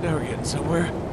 Now we're getting somewhere.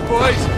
Boys.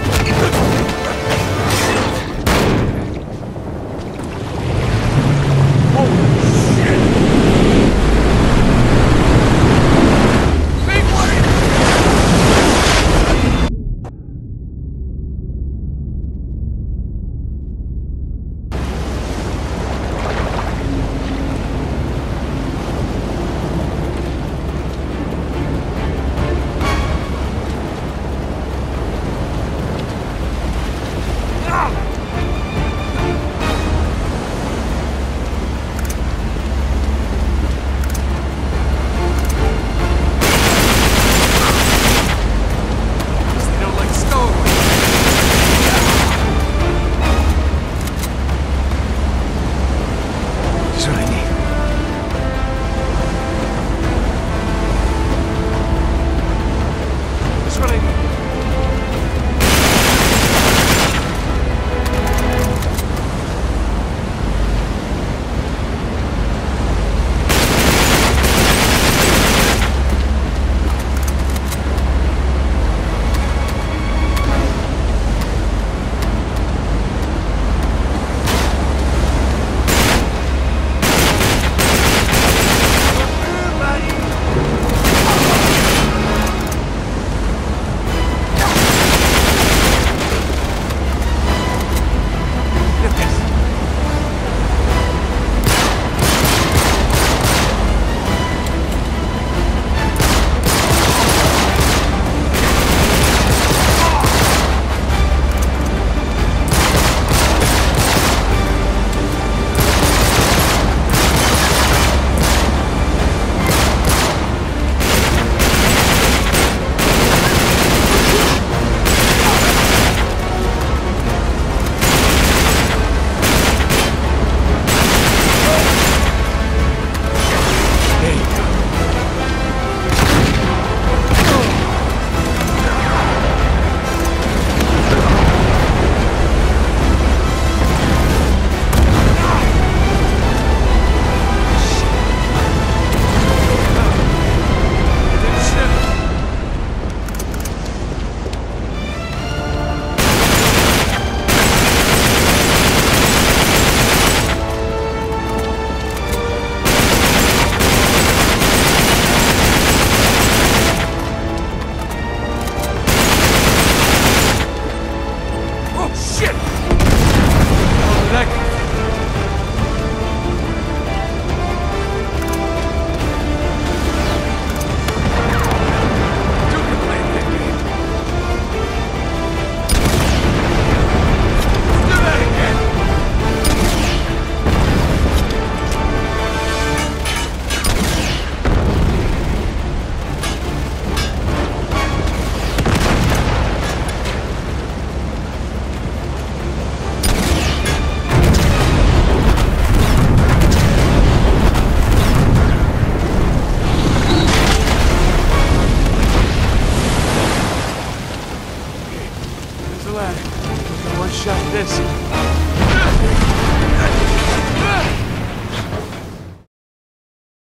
this.